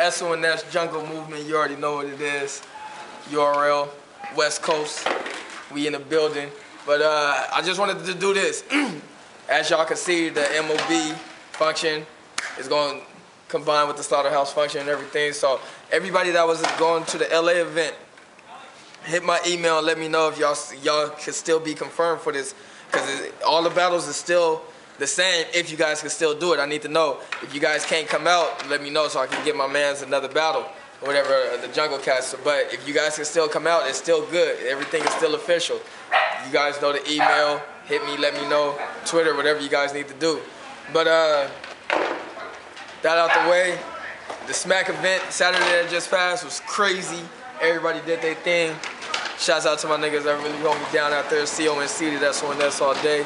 S.O.N.S. Jungle Movement. You already know what it is. URL, West Coast. We in the building. But uh, I just wanted to do this. As y'all can see, the MOB function is going to combine with the slaughterhouse function and everything. So everybody that was going to the LA event, hit my email and let me know if y'all y'all can still be confirmed for this. Because all the battles is still the same if you guys can still do it. I need to know. If you guys can't come out, let me know so I can get my man's another battle or whatever, uh, the Jungle Cast. But if you guys can still come out, it's still good. Everything is still official. You guys know the email. Hit me, let me know. Twitter, whatever you guys need to do. But uh, that out the way. The Smack event Saturday that just passed was crazy. Everybody did their thing. Shouts out to my niggas that really hold me down out there. C-O-N-C, that's one that's all day.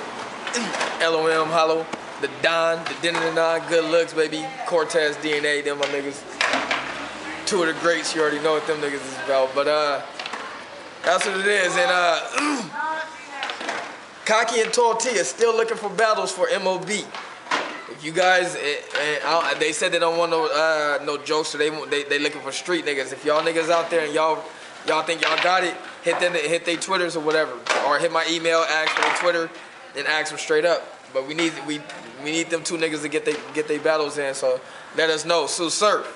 LOM, Hollow, the Don, the Dinner the Don, Good Looks, baby. Cortez, DNA, them my niggas. Two of the greats, you already know what them niggas is about. But uh, that's what it is. And uh, Cocky and Tortilla still looking for battles for MOB. If you guys, eh, eh, they said they don't want no uh, no jokes, so they, they they looking for street niggas. If y'all niggas out there and y'all y'all think y'all got it, hit them hit their Twitters or whatever, or hit my email, ask for Twitter, and ask them straight up. But we need we we need them two niggas to get they get their battles in. So let us know. So Surf,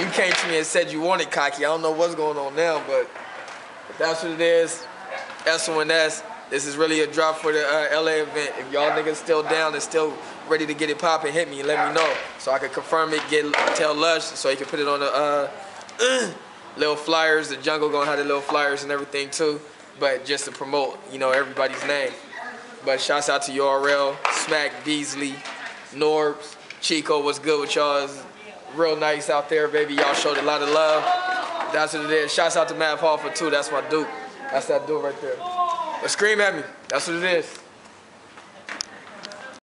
you came to me and said you wanted cocky. I don't know what's going on now, but if that's what it is. S.O.N.S. This is really a drop for the uh, LA event. If y'all niggas still down and still ready to get it popping, hit me and let me know so I can confirm it. Get tell Lush so he can put it on the uh, little flyers. The jungle gonna have the little flyers and everything too, but just to promote, you know, everybody's name. But shouts out to URL, Smack, Beasley, Norbs, Chico. What's good with y'all? It's real nice out there, baby. Y'all showed a lot of love. That's what it is. Shouts out to Math Hoffa too. That's my dude. That's that dude right there. But scream at me. That's what it is.